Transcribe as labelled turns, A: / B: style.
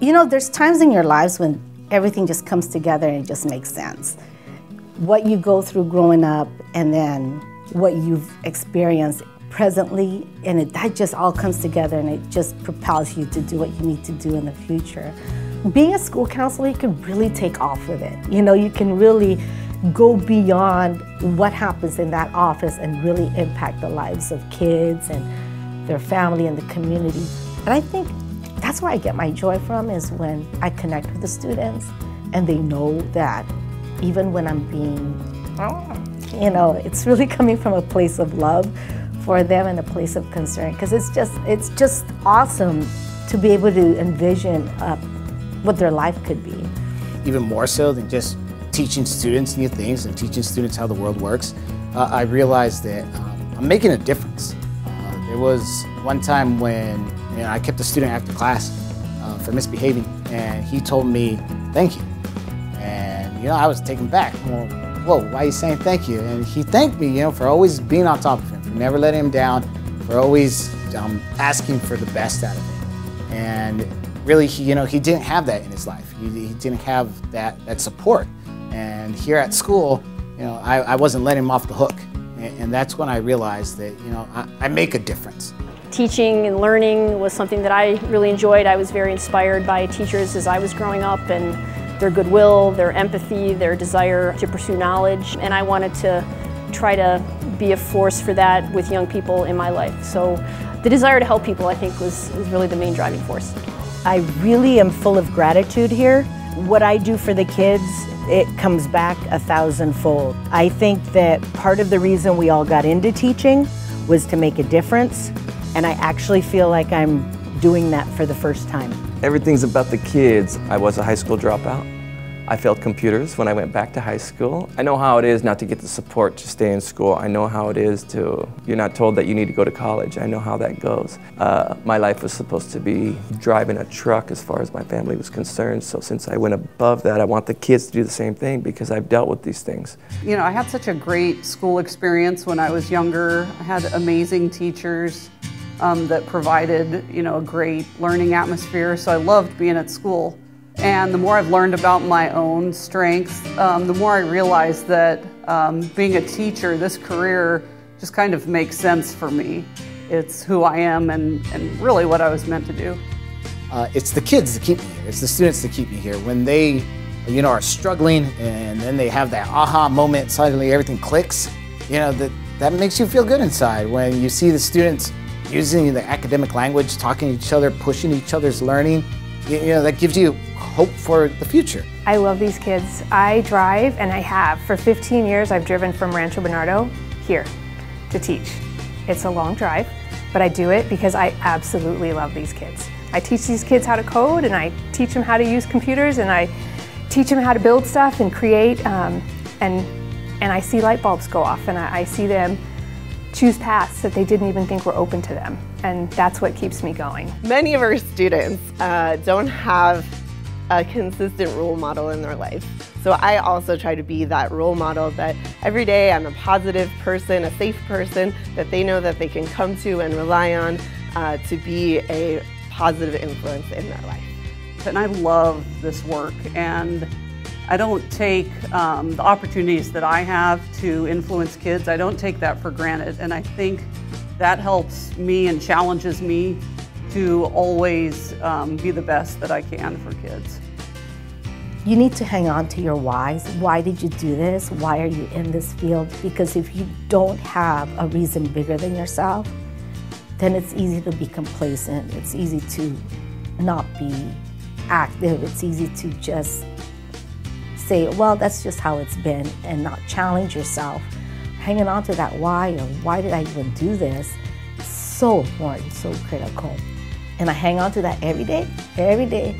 A: You know, there's times in your lives when everything just comes together and it just makes sense. What you go through growing up and then what you've experienced presently, and it, that just all comes together and it just propels you to do what you need to do in the future. Being a school counselor, you can really take off with it. You know, you can really go beyond what happens in that office and really impact the lives of kids and their family and the community. And I think that's where I get my joy from is when I connect with the students and they know that even when I'm being, you know, it's really coming from a place of love for them and a place of concern because it's just it's just awesome to be able to envision uh, what their life could be.
B: Even more so than just teaching students new things and teaching students how the world works, uh, I realized that um, I'm making a difference. Uh, there was one time when know, I kept a student after class uh, for misbehaving, and he told me, thank you. And, you know, I was taken back. Well, whoa, why are you saying thank you? And he thanked me, you know, for always being on top of him, for never letting him down, for always um, asking for the best out of him. And really, he, you know, he didn't have that in his life. He, he didn't have that, that support. And here at school, you know, I, I wasn't letting him off the hook. And, and that's when I realized that, you know, I, I make a difference.
C: Teaching and learning was something that I really enjoyed. I was very inspired by teachers as I was growing up and their goodwill, their empathy, their desire to pursue knowledge. And I wanted to try to be a force for that with young people in my life. So the desire to help people, I think, was, was really the main driving force.
D: I really am full of gratitude here. What I do for the kids, it comes back a thousandfold. I think that part of the reason we all got into teaching was to make a difference and I actually feel like I'm doing that for the first time.
E: Everything's about the kids. I was a high school dropout. I failed computers when I went back to high school. I know how it is not to get the support to stay in school. I know how it is to, you're not told that you need to go to college. I know how that goes. Uh, my life was supposed to be driving a truck as far as my family was concerned. So since I went above that, I want the kids to do the same thing because I've dealt with these things.
F: You know, I had such a great school experience when I was younger. I had amazing teachers um, that provided, you know, a great learning atmosphere. So I loved being at school. And the more I've learned about my own strengths, um, the more I realize that um, being a teacher, this career just kind of makes sense for me. It's who I am and, and really what I was meant to do.
B: Uh, it's the kids that keep me here. It's the students that keep me here. When they, you know, are struggling and then they have that aha moment, suddenly everything clicks, you know, that, that makes you feel good inside. When you see the students using the academic language, talking to each other, pushing each other's learning, you know, that gives you hope for the future.
G: I love these kids. I drive, and I have. For 15 years, I've driven from Rancho Bernardo here to teach. It's a long drive, but I do it because I absolutely love these kids. I teach these kids how to code, and I teach them how to use computers, and I teach them how to build stuff and create, um, and, and I see light bulbs go off, and I, I see them choose paths that they didn't even think were open to them. And that's what keeps me going.
H: Many of our students uh, don't have a consistent role model in their life. So I also try to be that role model that every day I'm a positive person, a safe person that they know that they can come to and rely on uh, to be a positive influence in their life.
F: And I love this work and I don't take um, the opportunities that I have to influence kids, I don't take that for granted. And I think that helps me and challenges me to always um, be the best that I can for kids.
A: You need to hang on to your whys. Why did you do this? Why are you in this field? Because if you don't have a reason bigger than yourself, then it's easy to be complacent. It's easy to not be active. It's easy to just say, well, that's just how it's been, and not challenge yourself. Hanging on to that why or why did I even do this so important, so critical. And I hang on to that every day, every day,